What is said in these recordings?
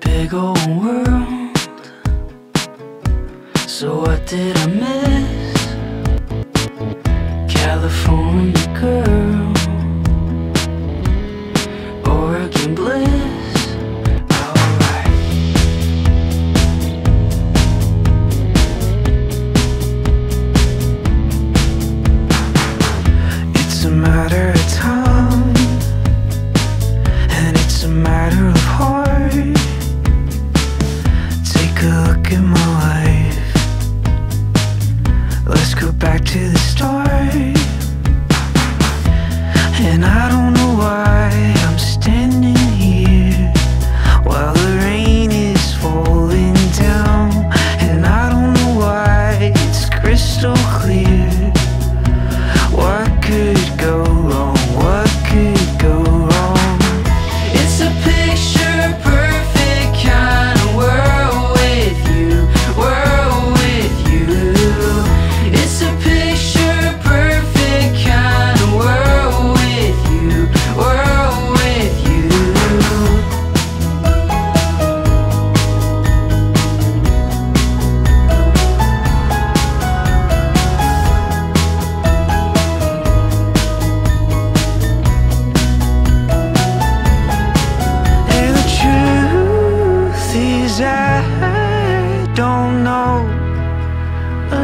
big old world. So what did I miss? California girl, Oregon bliss. Alright. It's a matter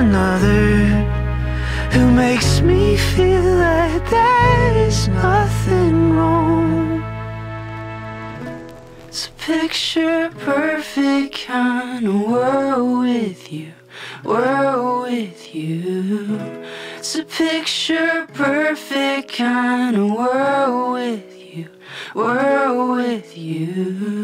another who makes me feel like there's nothing wrong. It's a picture perfect kind of world with you, world with you. It's a picture perfect kind of world with you, world with you.